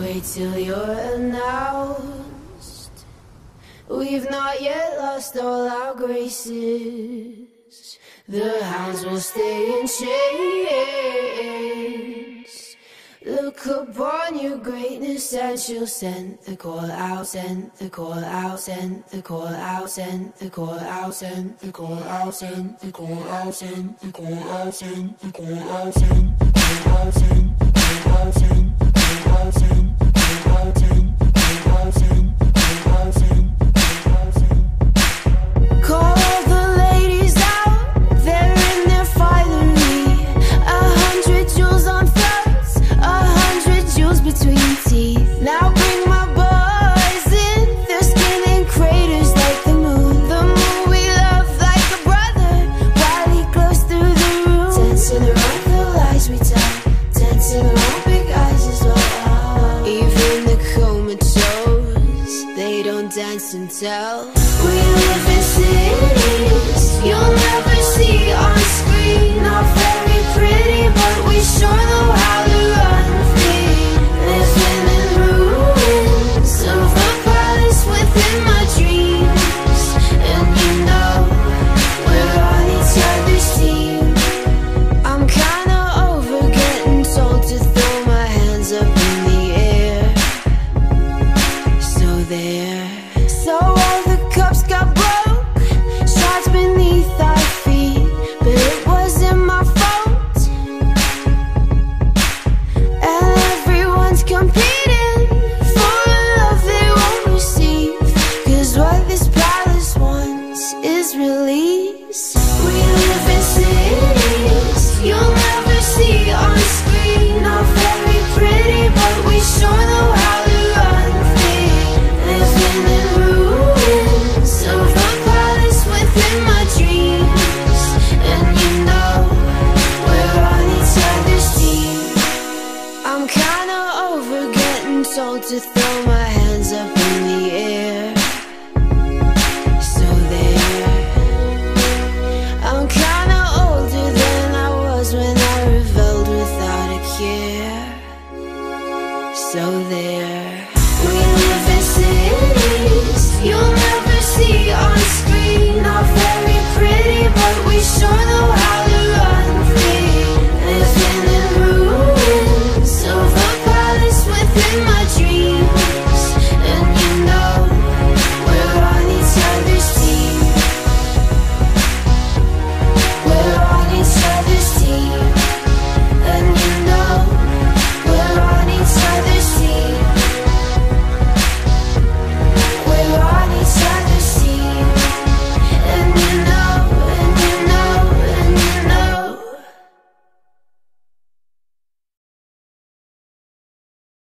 Wait till you're announced. We've not yet lost all our graces. The hounds will stay in chains. Look upon your greatness and she'll send the call out, send the call out, send the call out, send the call out, send the call out, send the call out, send the call out, send the call out, send the call out, send the call out, send the call out, send Golden, golden. we don't dance and tell We live in cities. You'll never see on screen to throw my